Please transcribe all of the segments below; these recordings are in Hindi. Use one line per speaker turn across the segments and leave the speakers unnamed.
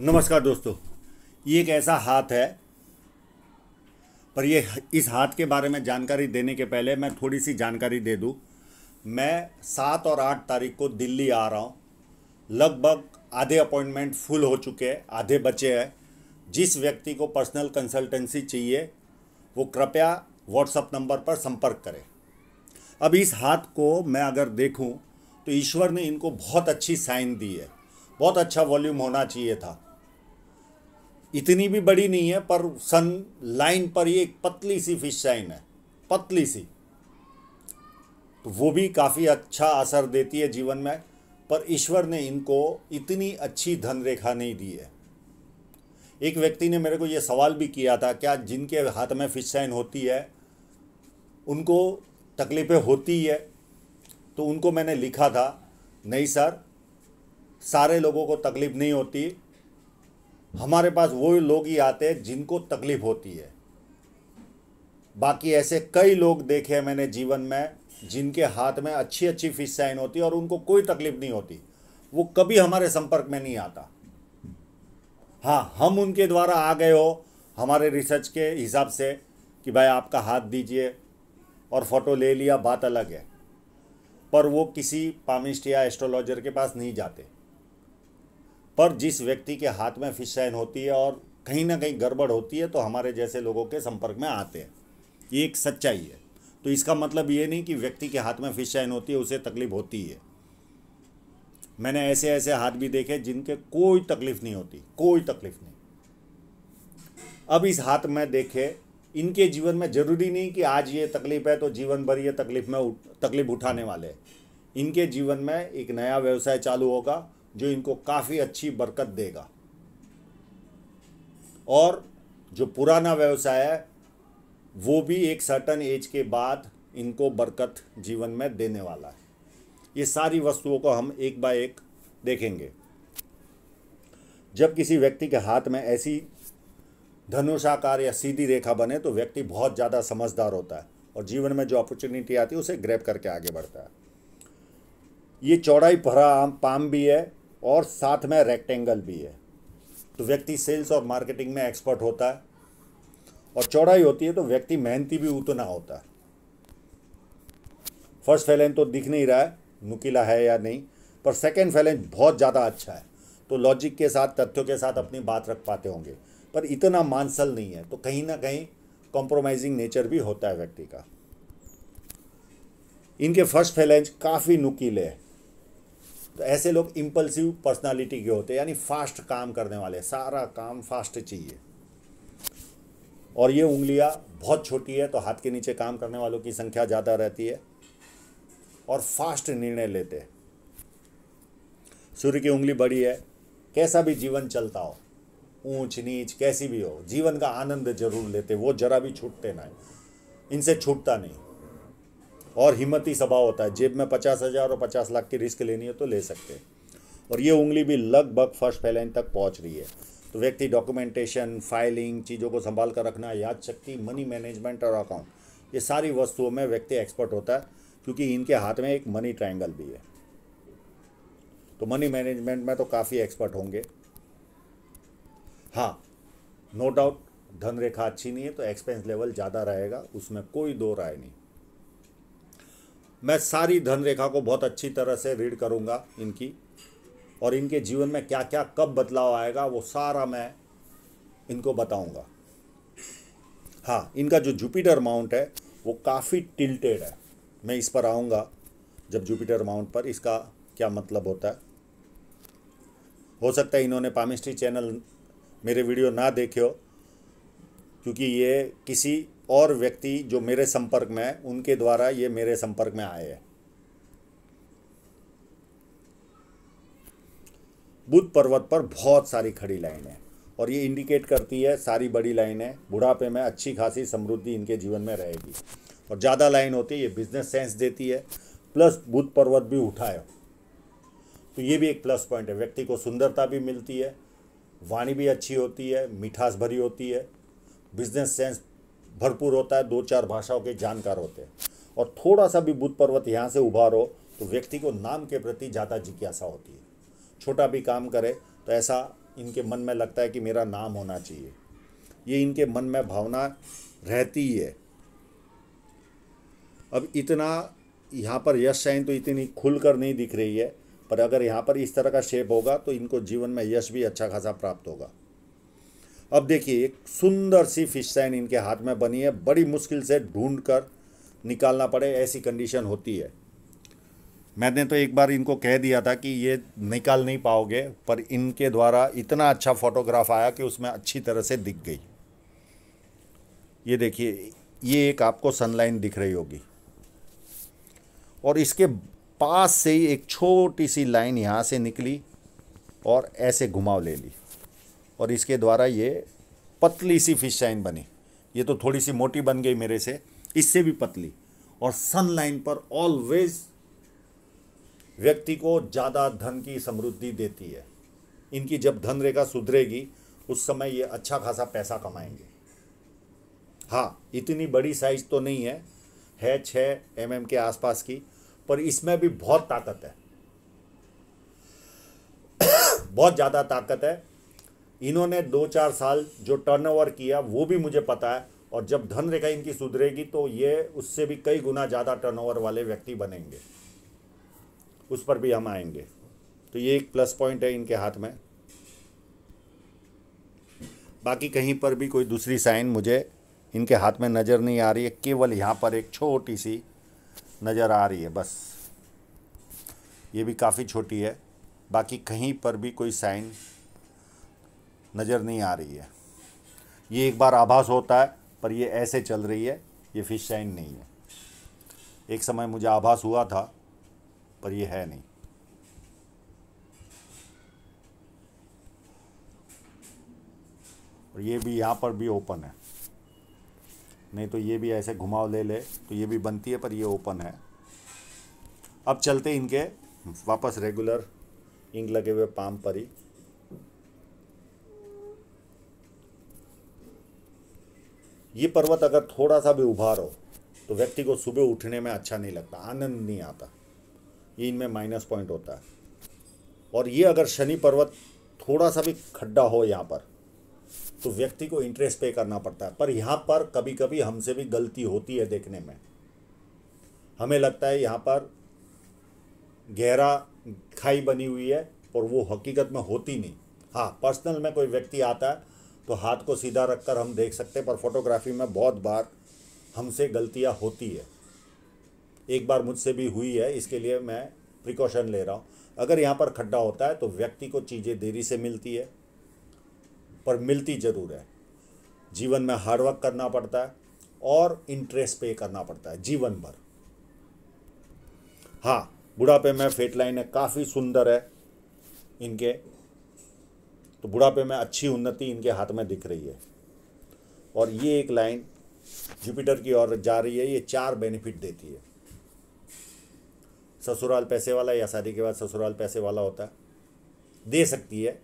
नमस्कार दोस्तों, ये एक ऐसा हाथ है, पर ये इस हाथ के बारे में जानकारी देने के पहले मैं थोड़ी सी जानकारी दे दूँ। मैं सात और आठ तारीख को दिल्ली आ रहा हूँ। लगभग आधे अपॉइंटमेंट फुल हो चुके हैं, आधे बचे हैं। जिस व्यक्ति को पर्सनल कंसल्टेंसी चाहिए, वो कृपया व्हाट्सअप नंबर पर संपर्क करें। अब इस हाथ को मैं अगर देखूँ तो ईश्वर ने इनको बहुत अच्छी साइन दी है। बहुत अच्छा वॉल्यूम होना चाहिए था। इतनी भी बड़ी नहीं है, पर सन लाइन पर ये एक पतली सी फ़िश साइन है, पतली सी। तो वो भी काफ़ी अच्छा असर देती है जीवन में, पर ईश्वर ने इनको इतनी अच्छी धन रेखा नहीं दी है। एक व्यक्ति ने मेरे को ये सवाल भी किया था, क्या जिनके हाथ में फ़िश साइन होती है, उनको तकलीफ़ें होती है? तो उनको मैंने लिखा था, नहीं सर, सारे लोगों को तकलीफ़ नहीं होती हमारे पास वो लोग ही आते हैं जिनको तकलीफ़ होती है। बाकी ऐसे कई लोग देखे हैं मैंने जीवन में, जिनके हाथ में अच्छी अच्छी फ़िश साइन होती है और उनको कोई तकलीफ़ नहीं होती। वो कभी हमारे संपर्क में नहीं आता। हाँ हम उनके द्वारा आ गए हो हमारे रिसर्च के हिसाब से कि भाई आपका हाथ दीजिए और फ़ोटो ले लिया, बात अलग है। पर वो किसी पामिस्ट या एस्ट्रोलॉजर के पास नहीं जाते। पर जिस व्यक्ति के हाथ में फ़िश साइन होती है और कहीं ना कहीं गड़बड़ होती है तो हमारे जैसे लोगों के संपर्क में आते हैं। ये एक सच्चाई है। तो इसका मतलब ये नहीं कि व्यक्ति के हाथ में फ़िश साइन होती है, उसे तकलीफ़ होती है। मैंने ऐसे ऐसे हाथ भी देखे जिनके कोई तकलीफ़ नहीं होती, कोई तकलीफ़ नहीं। अब इस हाथ में देखे, इनके जीवन में ज़रूरी नहीं कि आज ये तकलीफ़ है तो जीवन भर ये तकलीफ़ में तकलीफ़ उठाने वाले इनके जीवन में एक नया व्यवसाय चालू होगा जो इनको काफ़ी अच्छी बरकत देगा। और जो पुराना व्यवसाय है, वो भी एक सर्टन एज के बाद इनको बरकत जीवन में देने वाला है। ये सारी वस्तुओं को हम एक बाय एक देखेंगे। जब किसी व्यक्ति के हाथ में ऐसी धनुषाकार या सीधी रेखा बने तो व्यक्ति बहुत ज़्यादा समझदार होता है और जीवन में जो अपॉर्चुनिटी आती है, उसे ग्रैब करके आगे बढ़ता है। ये चौड़ाई भरा आम पाम भी है और साथ में रेक्टेंगल भी है। तो व्यक्ति सेल्स और मार्केटिंग में एक्सपर्ट होता है और चौड़ाई होती है तो व्यक्ति मेहनती भी उतना होता है। फ़र्स्ट फैलेंस तो दिख नहीं रहा है, नुकीला है या नहीं, पर सेकेंड फैलेंस बहुत ज़्यादा अच्छा है। तो लॉजिक के साथ, तथ्यों के साथ अपनी बात रख पाते होंगे, पर इतना मानसल नहीं है तो कहीं ना कहीं कॉम्प्रोमाइजिंग नेचर भी होता है व्यक्ति का। इनके फ़र्स्ट फैलेंज काफ़ी नुकीले हैं। तो ऐसे लोग इम्पल्सिव पर्सनालिटी के होते हैं, यानी फास्ट काम करने वाले, सारा काम फास्ट चाहिए। और ये उंगलियाँ बहुत छोटी है तो हाथ के नीचे काम करने वालों की संख्या ज़्यादा रहती है और फास्ट निर्णय लेते हैं। सूर्य की उंगली बड़ी है, कैसा भी जीवन चलता हो, ऊंच नीच कैसी भी हो, जीवन का आनंद ज़रूर लेते वो जरा भी छूटते ना इनसे छूटता नहीं। और हिम्मती स्वभाव होता है। जेब में पचास हज़ार और पचास लाख की रिस्क लेनी है तो ले सकते हैं। और ये उंगली भी लगभग फ़र्स्ट फैलाइन तक पहुँच रही है। तो व्यक्ति डॉक्यूमेंटेशन फाइलिंग चीज़ों को संभाल कर रखना, याद शक्ति मनी मैनेजमेंट और अकाउंट ये सारी वस्तुओं में व्यक्ति एक्सपर्ट होता है, क्योंकि इनके हाथ में एक मनी ट्रायंगल भी है। तो मनी मैनेजमेंट में तो काफ़ी एक्सपर्ट होंगे। हाँ नो डाउट धन रेखा अच्छी नहीं है तो एक्सपेंस लेवल ज़्यादा रहेगा, उसमें कोई दो राय नहीं। मैं सारी धन रेखा को बहुत अच्छी तरह से रीड करूँगा इनकी। और इनके जीवन में क्या क्या कब बदलाव आएगा, वो सारा मैं इनको बताऊँगा। हाँ इनका जो जुपिटर माउंट है, वो काफ़ी टिल्टेड है। मैं इस पर आऊँगा, जब जुपिटर माउंट पर इसका क्या मतलब होता है। हो सकता है इन्होंने पामिस्ट्री चैनल मेरे वीडियो ना देखे हो, क्योंकि ये किसी और व्यक्ति जो मेरे संपर्क में है, उनके द्वारा ये मेरे संपर्क में आए हैं। बुद्ध पर्वत पर बहुत सारी खड़ी लाइनें और ये इंडिकेट करती है, सारी बड़ी लाइनें बुढ़ापे में अच्छी खासी समृद्धि इनके जीवन में रहेगी। और ज़्यादा लाइन होती है, ये बिज़नेस सेंस देती है प्लस बुद्ध पर्वत भी उठाए तो ये भी एक प्लस पॉइंट है। व्यक्ति को सुंदरता भी मिलती है, वाणी भी अच्छी होती है, मिठास भरी होती है बिज़नेस सेंस भरपूर होता है, दो चार भाषाओं के जानकार होते हैं। और थोड़ा सा भी बुद्ध पर्वत यहाँ से उभारो तो व्यक्ति को नाम के प्रति ज़्यादा जिज्ञासा होती है। छोटा भी काम करे तो ऐसा इनके मन में लगता है कि मेरा नाम होना चाहिए। ये इनके मन में भावना रहती ही अब इतना यहाँ पर यश साइन तो इतनी खुलकर नहीं दिख रही है, पर अगर यहाँ पर इस तरह का शेप होगा तो इनको जीवन में यश भी अच्छा खासा प्राप्त होगा। अब देखिए, एक सुंदर सी फ़िश साइन इनके हाथ में बनी है। बड़ी मुश्किल से ढूंढ कर निकालना पड़े, ऐसी कंडीशन होती है। मैंने तो एक बार इनको कह दिया था कि ये निकाल नहीं पाओगे, पर इनके द्वारा इतना अच्छा फोटोग्राफ आया कि उसमें अच्छी तरह से दिख गई। ये देखिए, ये एक आपको सनलाइन दिख रही होगी। और इसके पास से ही एक छोटी सी लाइन यहाँ से निकली और ऐसे घुमाव ले ली। और इसके द्वारा ये पतली सी फ़िश साइन बनी। ये तो थोड़ी सी मोटी बन गई मेरे से, इससे भी पतली। और सन लाइन पर ऑलवेज व्यक्ति को ज़्यादा धन की समृद्धि देती है। इनकी जब धन रेखा सुधरेगी, उस समय ये अच्छा खासा पैसा कमाएँगे। हाँ इतनी बड़ी साइज़ तो नहीं है है छः एम के आसपास की, पर इसमें भी बहुत ताकत है। बहुत ज़्यादा ताकत है। इन्होंने दो चार साल जो टर्नओवर किया, वो भी मुझे पता है। और जब धन रेखा इनकी सुधरेगी तो ये उससे भी कई गुना ज़्यादा टर्नओवर वाले व्यक्ति बनेंगे। उस पर भी हम आएँगे। तो ये एक प्लस पॉइंट है इनके हाथ में। बाकी कहीं पर भी कोई दूसरी साइन मुझे इनके हाथ में नज़र नहीं आ रही है। केवल यहाँ पर एक छोटी सी नज़र आ रही है, बस। ये भी काफ़ी छोटी है। बाकी कहीं पर भी कोई साइन नज़र नहीं आ रही है। ये एक बार आभास होता है, पर ये ऐसे चल रही है, ये फ़िश साइन नहीं है। एक समय मुझे आभास हुआ था, पर ये है नहीं। और ये भी यहाँ पर भी ओपन है। नहीं तो ये भी ऐसे घुमाव ले ले तो ये भी बनती है, पर ये ओपन है। अब चलते इनके वापस रेगुलर इंक लगे हुए पाम पर ही। ये पर्वत अगर थोड़ा सा भी उभार हो तो व्यक्ति को सुबह उठने में अच्छा नहीं लगता, आनंद नहीं आता। ये इनमें माइनस पॉइंट होता है। और ये अगर शनि पर्वत थोड़ा सा भी खड्डा हो यहाँ पर तो व्यक्ति को इंटरेस्ट पे करना पड़ता है। पर यहाँ पर कभी कभी हमसे भी गलती होती है देखने में। हमें लगता है यहाँ पर गहरा खाई बनी हुई है, और वो हकीकत में होती नहीं। हाँ पर्सनल में कोई व्यक्ति आता है तो हाथ को सीधा रखकर हम देख सकते हैं, पर फोटोग्राफी में बहुत बार हमसे गलतियाँ होती है। एक बार मुझसे भी हुई है, इसके लिए मैं प्रिकॉशन ले रहा हूँ। अगर यहाँ पर खड्डा होता है तो व्यक्ति को चीज़ें देरी से मिलती है, पर मिलती ज़रूर है। जीवन में हार्डवर्क करना पड़ता है और इंटरेस्ट पे करना पड़ता है, जीवन भर। हाँ बुढ़ापे में फेट लाइन है, काफ़ी सुंदर है इनके। तो बुढ़ापे में अच्छी उन्नति इनके हाथ में दिख रही है। और ये एक लाइन जुपिटर की ओर जा रही है, ये चार बेनिफिट देती है। ससुराल पैसे वाला या शादी के बाद ससुराल पैसे वाला होता है। दे सकती है।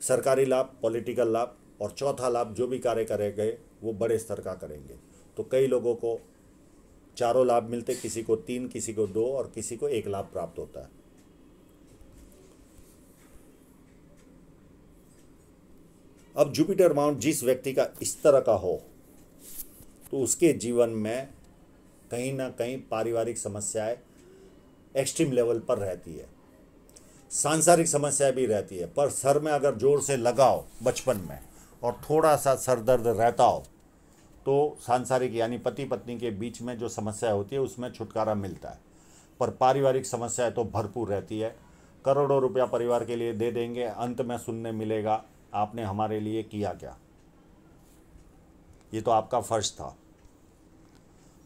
सरकारी लाभ पॉलिटिकल लाभ और चौथा लाभ जो भी कार्य करे गए, वो बड़े स्तर का करेंगे। तो कई लोगों को चारों लाभ मिलते, किसी को तीन, किसी को दो और किसी को एक लाभ प्राप्त होता है। अब जुपिटर माउंट जिस व्यक्ति का इस तरह का हो तो उसके जीवन में कहीं ना कहीं पारिवारिक समस्याएँ एक्सट्रीम लेवल पर रहती है। सांसारिक समस्या भी रहती है, पर सर में अगर ज़ोर से लगाओ बचपन में और थोड़ा सा सर दर्द रहता हो तो सांसारिक यानी पति पत्नी के बीच में जो समस्या होती है, उसमें छुटकारा मिलता है। पर पारिवारिक समस्याएँ तो भरपूर रहती है। करोड़ों रुपया परिवार के लिए दे देंगे, अंत में सुनने मिलेगा। आपने हमारे लिए किया क्या? ये तो आपका फ़र्ज़ था।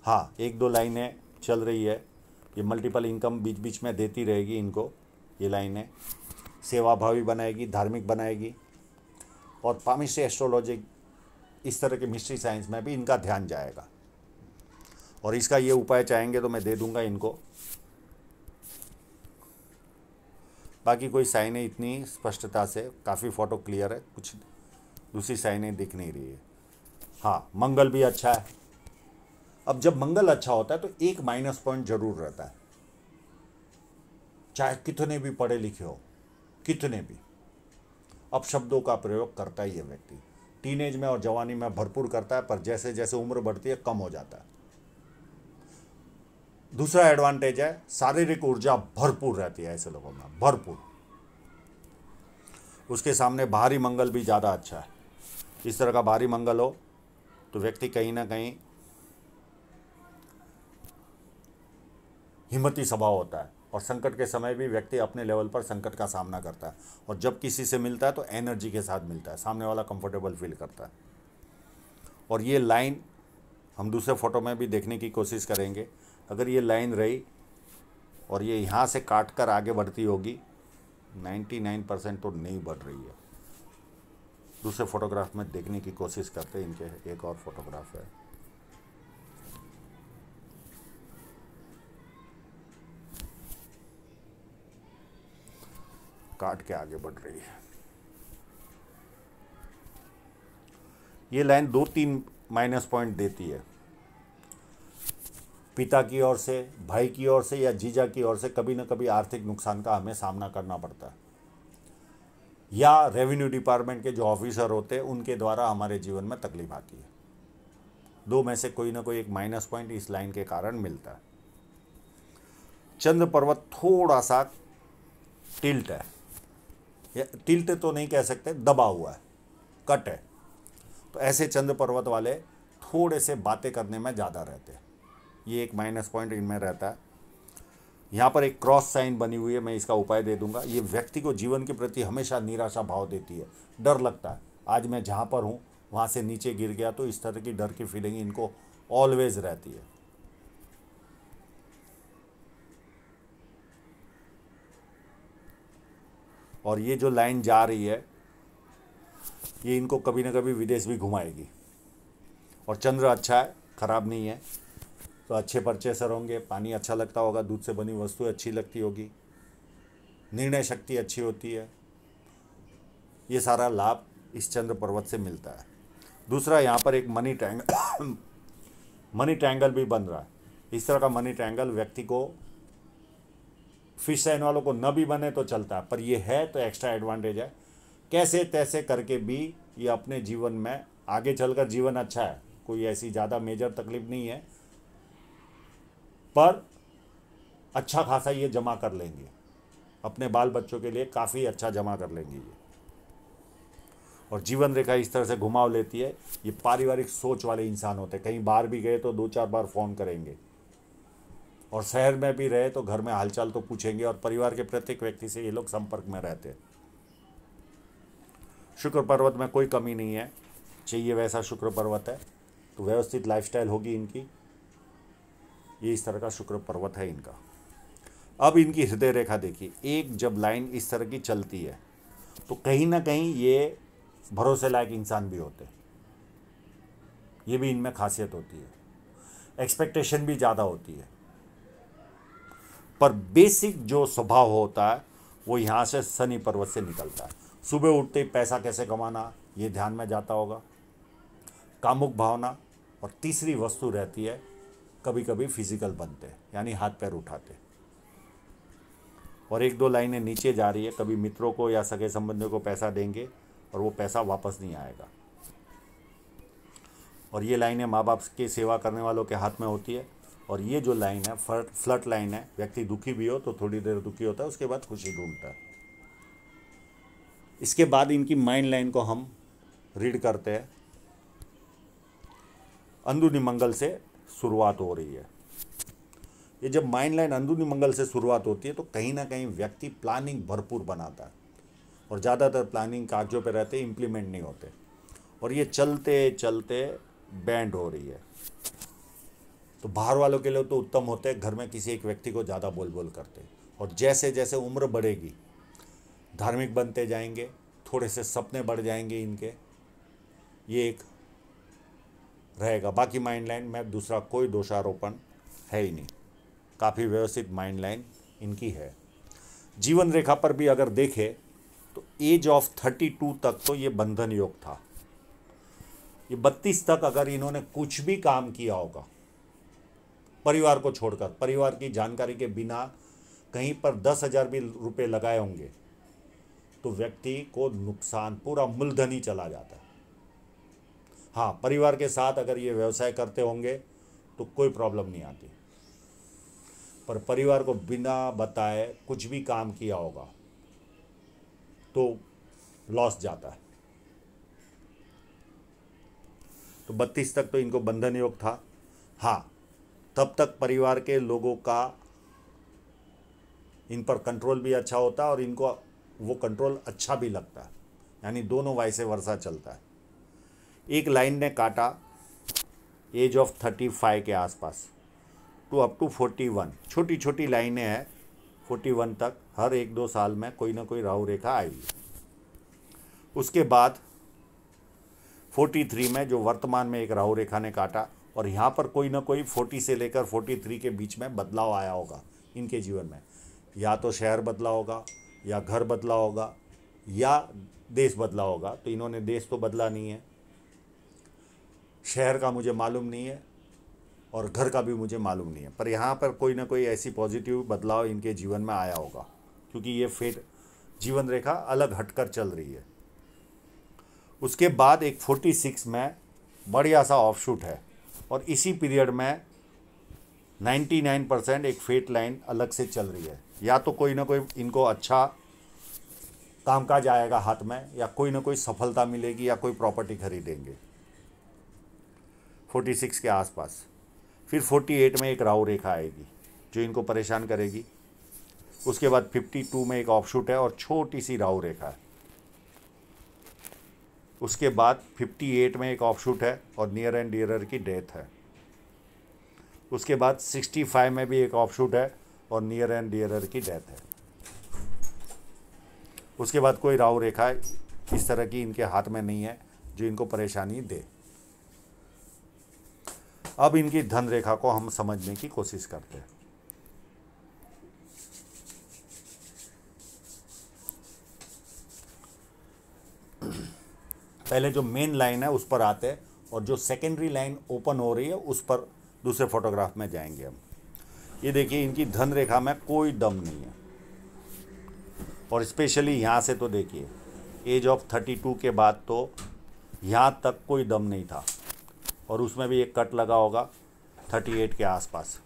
हाँ एक दो लाइनें चल रही है। ये मल्टीपल इनकम बीच बीच में देती रहेगी इनको, ये लाइनें। सेवा भावी बनाएगी, धार्मिक बनाएगी। और पामिस्ट्री एस्ट्रोलॉजी इस तरह के मिस्ट्री साइंस में भी इनका ध्यान जाएगा। और इसका ये उपाय चाहेंगे तो मैं दे दूँगा इनको। बाकी कोई साइनें इतनी स्पष्टता से, काफ़ी फ़ोटो क्लियर है, कुछ दूसरी साइनें दिख नहीं रही है। हाँ मंगल भी अच्छा है। अब जब मंगल अच्छा होता है तो एक माइनस पॉइंट ज़रूर रहता है। चाहे कितने भी पढ़े लिखे हो, कितने भी। अब शब्दों का प्रयोग करता ही है व्यक्ति। टीनेज में और जवानी में भरपूर करता है, पर जैसे जैसे उम्र बढ़ती है, कम हो जाता है। दूसरा एडवांटेज है, शारीरिक ऊर्जा भरपूर रहती है ऐसे लोगों में, भरपूर। उसके सामने बाहरी मंगल भी ज़्यादा अच्छा है। इस तरह का बाहरी मंगल हो तो व्यक्ति कहीं ना कहीं हिम्मती स्वभाव होता है और संकट के समय भी व्यक्ति अपने लेवल पर संकट का सामना करता है। और जब किसी से मिलता है तो एनर्जी के साथ मिलता है, सामने वाला कंफर्टेबल फील करता है। और ये लाइन हम दूसरे फ़ोटो में भी देखने की कोशिश करेंगे। अगर ये लाइन रही और ये यहाँ से काट कर आगे बढ़ती होगी 99 परसेंट तो नहीं बढ़ रही है। दूसरे फोटोग्राफ में देखने की कोशिश करते हैं, इनके एक और फोटोग्राफ है। काट के आगे बढ़ रही है। ये लाइन दो तीन माइनस पॉइंट देती है। पिता की ओर से, भाई की ओर से या जीजा की ओर से कभी ना कभी आर्थिक नुकसान का हमें सामना करना पड़ता है। या रेवेन्यू डिपार्टमेंट के जो ऑफिसर होते हैं, उनके द्वारा हमारे जीवन में तकलीफ़ आती है। दो में से कोई ना कोई एक माइनस पॉइंट इस लाइन के कारण मिलता है। चंद्र पर्वत थोड़ा सा टिल्ट है। टिल्ट तो नहीं कह सकते, दबा हुआ है, कट है। तो ऐसे चंद्र पर्वत वाले थोड़े से बातें करने में ज़्यादा रहते हैं। ये एक माइनस पॉइंट इनमें रहता है। यहाँ पर एक क्रॉस साइन बनी हुई है, मैं इसका उपाय दे दूँगा। ये व्यक्ति को जीवन के प्रति हमेशा निराशा भाव देती है, डर लगता है। आज मैं जहाँ पर हूँ, वहाँ से नीचे गिर गया तो इस तरह की डर की फीलिंग इनको ऑलवेज रहती है। और ये जो लाइन जा रही है, ये इनको कभी ना कभी विदेश भी घुमाएगी। और चंद्र अच्छा है, ख़राब नहीं है। तो अच्छे परचेसर होंगे, पानी अच्छा लगता होगा, दूध से बनी वस्तु अच्छी लगती होगी, निर्णय शक्ति अच्छी होती है। ये सारा लाभ इस चंद्र पर्वत से मिलता है। दूसरा, यहाँ पर एक मनी ट्रैंगल मनी ट्रैंगल भी बन रहा है। इस तरह का मनी ट्रैंगल व्यक्ति को, फ़िश साइन वालों को न भी बने तो चलता है, पर ये है तो एक्स्ट्रा एडवांटेज है। कैसे तैसे करके भी ये अपने जीवन में आगे चलकर जीवन अच्छा है। कोई ऐसी ज़्यादा मेजर तकलीफ़ नहीं है। पर अच्छा खासा ये जमा कर लेंगे। अपने बाल बच्चों के लिए काफ़ी अच्छा जमा कर लेंगे ये। और जीवन रेखा इस तरह से घुमाव लेती है, ये पारिवारिक सोच वाले इंसान होते हैं। कहीं बाहर भी गए तो दो चार बार फ़ोन करेंगे। और शहर में भी रहे तो घर में हालचाल तो पूछेंगे और परिवार के प्रत्येक व्यक्ति से ये लोग संपर्क में रहते हैं। शुक्र पर्वत में कोई कमी नहीं है। चाहिए वैसा शुक्र पर्वत है तो व्यवस्थित लाइफस्टाइल होगी इनकी। ये इस तरह का शुक्र पर्वत है इनका। अब इनकी हृदय रेखा देखिए, एक जब लाइन इस तरह की चलती है तो कहीं ना कहीं ये भरोसे लायक इंसान भी होते ये भी इनमें खासियत होती है। एक्सपेक्टेशन भी ज़्यादा होती है। पर बेसिक जो स्वभाव होता है, वो यहाँ से शनि पर्वत से निकलता है। सुबह उठते ही पैसा कैसे कमाना, ये ध्यान में जाता होगा। कामुक भावना, और तीसरी वस्तु रहती है कभी कभी फ़िज़िकल बनते हैं, यानी हाथ पैर उठाते और एक दो लाइनें नीचे जा रही है, कभी मित्रों को या सगे संबंधियों को पैसा देंगे और वो पैसा वापस नहीं आएगा। और ये लाइनें माँ बाप की सेवा करने वालों के हाथ में होती है। और ये जो लाइन है फ्लट लाइन है, व्यक्ति दुखी भी हो तो थोड़ी देर दुखी होता है, उसके बाद खुशी ढूंढता है। इसके बाद इनकी माइंड लाइन को हम रीड करते हैं। अंदुनी मंगल से शुरुआत हो रही है। ये जब माइंड लाइन अंदरूनी मंगल से शुरुआत होती है तो कहीं ना कहीं व्यक्ति प्लानिंग भरपूर बनाता है। और ज़्यादातर प्लानिंग कागजों पर रहते इम्प्लीमेंट नहीं होते। और ये चलते चलते बैंड हो रही है। तो बाहर वालों के लिए तो उत्तम होते हैं, घर में किसी एक व्यक्ति को ज़्यादा बोल बोल करते और जैसे जैसे उम्र बढ़ेगी, धार्मिक बनते जाएँगे, थोड़े से सपने बढ़ जाएँगे इनके। ये एक रहेगा। बाकी माइंड लाइन में दूसरा कोई दोषारोपण है ही नहीं। काफ़ी व्यवस्थित माइंड लाइन इनकी है। जीवन रेखा पर भी अगर देखें तो एज ऑफ़ थर्टी टू तक तो ये बंधन योग था। ये बत्तीस तक अगर इन्होंने कुछ भी काम किया होगा, परिवार को छोड़कर, परिवार की जानकारी के बिना कहीं पर दस हज़ार भी रुपये लगाए होंगे तो व्यक्ति को नुकसान, पूरा मूलधन ही चला जाता है। हाँ परिवार के साथ अगर ये व्यवसाय करते होंगे तो कोई प्रॉब्लम नहीं आती। पर परिवार को बिना बताए कुछ भी काम किया होगा तो लॉस जाता है। तो बत्तीस तक तो इनको बंधन योग था। हाँ तब तक परिवार के लोगों का इन पर कंट्रोल भी अच्छा होता है और इनको वो कंट्रोल अच्छा भी लगता। है यानी दोनों वाइसे वर्षा चलता है। एक लाइन ने काटा एज ऑफ़ थर्टी फाइव के आसपास two up to forty one छोटी छोटी लाइनें हैं फोर्टी वन तक, हर एक दो साल में कोई ना कोई राहु रेखा आएगी। उसके बाद फोर्टी थ्री में जो वर्तमान में एक राहु रेखा ने काटा, और यहाँ पर कोई ना कोई फोर्टी से लेकर फोर्टी थ्री के बीच में बदलाव आया होगा इनके जीवन में। या तो शहर बदला होगा, या घर बदला होगा, या देश बदला होगा तो इन्होंने देश तो बदला नहीं है। शहर का मुझे मालूम नहीं है और घर का भी मुझे मालूम नहीं है। पर यहाँ पर कोई ना कोई ऐसी पॉजिटिव बदलाव इनके जीवन में आया होगा, क्योंकि ये फेट जीवन रेखा अलग हटकर चल रही है। उसके बाद एक फोर्टी सिक्स में बढ़िया सा ऑफशूट है और इसी पीरियड में नाइन्टी नाइन परसेंट एक फेट लाइन अलग से चल रही है। या तो कोई ना कोई इनको अच्छा कामकाज आएगा हाथ में, या कोई ना कोई सफलता मिलेगी, या कोई प्रॉपर्टी खरीदेंगे। फोर्टी सिक्स के आसपास। फिर फोर्टी एट में एक राहु रेखा आएगी, जो इनको परेशान करेगी। उसके बाद फिफ्टी टू में एक ऑफशूट है और छोटी सी राहु रेखा है। उसके बाद फिफ्टी एट में एक ऑफशूट है और नियर एंड डियरर की डेथ है। उसके बाद सिक्सटी फाइव में भी एक ऑफशूट है और नियर एंड डियरर की डेथ है। उसके बाद कोई राहु रेखा इस तरह की इनके हाथ में नहीं है, जो इनको परेशानी दे। अब इनकी धन रेखा को हम समझने की कोशिश करते हैं। पहले जो मेन लाइन है, उस पर आते हैं और जो सेकेंडरी लाइन ओपन हो रही है, उस पर दूसरे फोटोग्राफ में जाएँगे हम। ये देखिए, इनकी धन रेखा में कोई दम नहीं है। और स्पेशली यहाँ से तो देखिए एज ऑफ़ थर्टी टू के बाद तो यहाँ तक कोई दम नहीं था। और उसमें भी एक कट लगा होगा थर्टी एट के आसपास।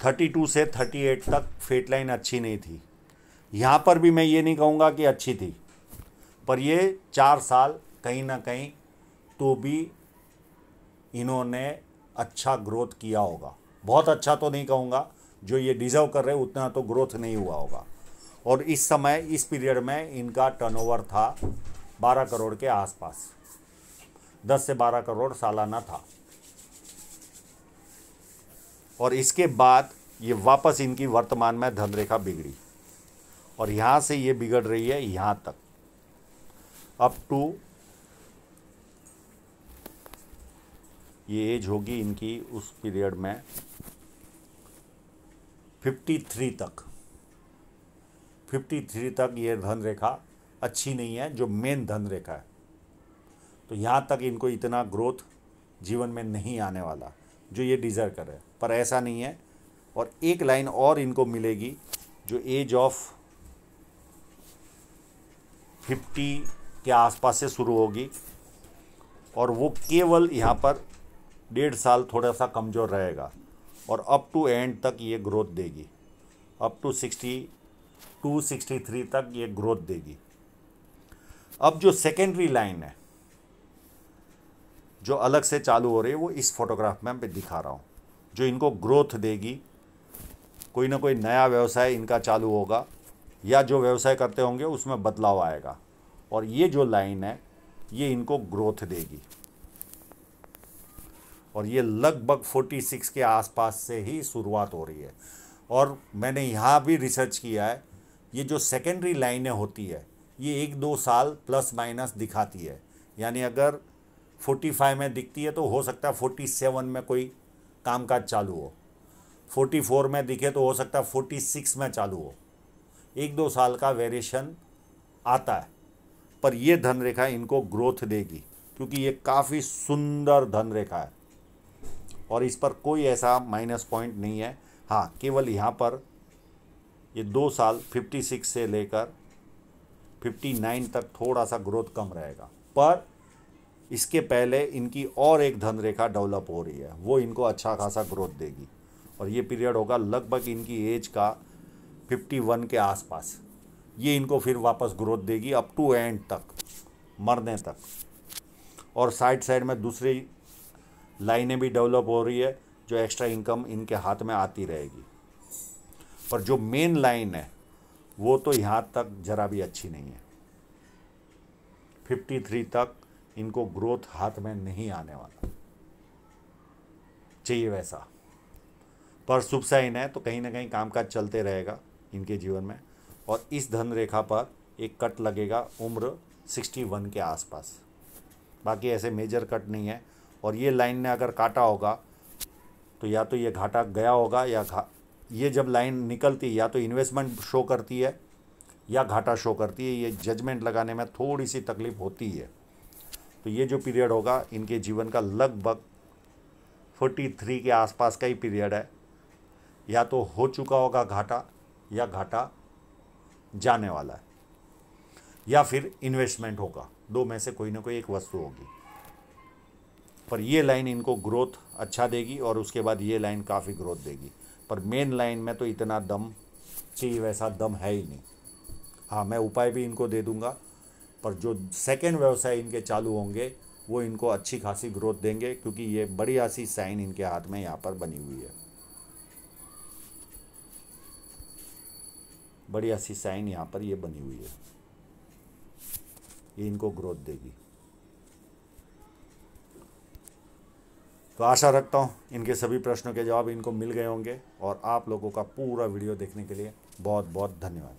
थर्टी टू से थर्टी एट तक फेट लाइन अच्छी नहीं थी। यहाँ पर भी मैं ये नहीं कहूँगा कि अच्छी थी, पर ये चार साल कहीं ना कहीं तो भी इन्होंने अच्छा ग्रोथ किया होगा। बहुत अच्छा तो नहीं कहूँगा, जो ये डिज़र्व कर रहे उतना तो ग्रोथ नहीं हुआ होगा। और इस समय, इस पीरियड में इनका टर्नओवर था बारह करोड़ के आसपास। दस से बारह करोड़ सालाना था। और इसके बाद ये वापस इनकी वर्तमान में धनरेखा बिगड़ी। और यहाँ से ये बिगड़ रही है यहाँ तक। अप टू, ये एज होगी इनकी उस पीरियड में 53 तक। 53 तक ये धन रेखा अच्छी नहीं है, जो मेन धन रेखा है। तो यहाँ तक इनको इतना ग्रोथ जीवन में नहीं आने वाला, जो ये डिज़र्व करे पर ऐसा नहीं है। और एक लाइन और इनको मिलेगी, जो एज ऑफ़ फिफ्टी के आसपास से शुरू होगी। और वो केवल यहाँ पर डेढ़ साल थोड़ा सा कमज़ोर रहेगा। और अप टू एंड तक ये ग्रोथ देगी। Up to sixty to sixty three तक ये ग्रोथ देगी। अब जो सेकेंडरी लाइन है जो अलग से चालू हो रही है, वो इस फोटोग्राफ में मैं दिखा रहा हूँ, जो इनको ग्रोथ देगी। कोई ना कोई नया व्यवसाय इनका चालू होगा, या जो व्यवसाय करते होंगे, उसमें बदलाव आएगा। और ये जो लाइन है, ये इनको ग्रोथ देगी। और ये लगभग 46 के आसपास से ही शुरुआत हो रही है। और मैंने यहाँ भी रिसर्च किया है, ये जो सेकेंडरी लाइनें होती है, ये एक दो साल प्लस माइनस दिखाती है। यानी अगर 45 में दिखती है तो हो सकता है 47 में कोई कामकाज चालू हो। 44 में दिखे तो हो सकता है 46 में चालू हो। एक दो साल का वेरिएशन आता है, पर ये धन रेखा इनको ग्रोथ देगी, क्योंकि ये काफ़ी सुंदर धन रेखा है। और इस पर कोई ऐसा माइनस पॉइंट नहीं है। हाँ केवल यहाँ पर ये दो साल 56 से लेकर 59 तक थोड़ा सा ग्रोथ कम रहेगा। पर इसके पहले इनकी और एक धन रेखा डेवलप हो रही है। वो इनको अच्छा खासा ग्रोथ देगी। और ये पीरियड होगा लगभग इनकी एज का 51 के आसपास। ये इनको फिर वापस ग्रोथ देगी अप टू एंड तक, मरने तक। और साइड साइड में दूसरी लाइनें भी डेवलप हो रही है, जो एक्स्ट्रा इनकम इनके हाथ में आती रहेगी। पर जो मेन लाइन है, वो तो यहाँ तक ज़रा भी अच्छी नहीं है। फिफ्टी थ्री तक इनको ग्रोथ हाथ में नहीं आने वाला। चाहिए वैसा। पर शुभ साइन है तो कहीं ना कहीं कामकाज चलते रहेगा इनके जीवन में। और इस धन रेखा पर एक कट लगेगा उम्र सिक्सटी वन के आसपास। बाकी ऐसे मेजर कट नहीं है। और ये लाइन ने अगर काटा होगा तो या तो ये घाटा गया होगा या घा, ये जब लाइन निकलती या तो इन्वेस्टमेंट शो करती है या घाटा शो करती है। ये जजमेंट लगाने में थोड़ी सी तकलीफ़ होती है। तो ये जो पीरियड होगा, इनके जीवन का लगभग फोर्टी थ्री के आसपास का ही पीरियड है। या तो हो चुका होगा घाटा, या घाटा जाने वाला है, या फिर इन्वेस्टमेंट होगा। दो में से कोई ना कोई एक वस्तु होगी। पर ये लाइन इनको ग्रोथ अच्छा देगी और उसके बाद ये लाइन काफ़ी ग्रोथ देगी। पर मेन लाइन में तो इतना दम चाहिए वैसा दम है ही नहीं। हाँ मैं उपाय भी इनको दे दूँगा। पर जो सेकेंड व्यवसाय इनके चालू होंगे, वो इनको अच्छी खासी ग्रोथ देंगे, क्योंकि ये बड़ी सी साइन इनके हाथ में यहाँ पर बनी हुई है। बड़ी सी साइन यहाँ पर ये बनी हुई है। ये इनको ग्रोथ देगी। तो आशा रखता हूँ इनके सभी प्रश्नों के जवाब इनको मिल गए होंगे, और आप लोगों का पूरा वीडियो देखने के लिए बहुत बहुत धन्यवाद।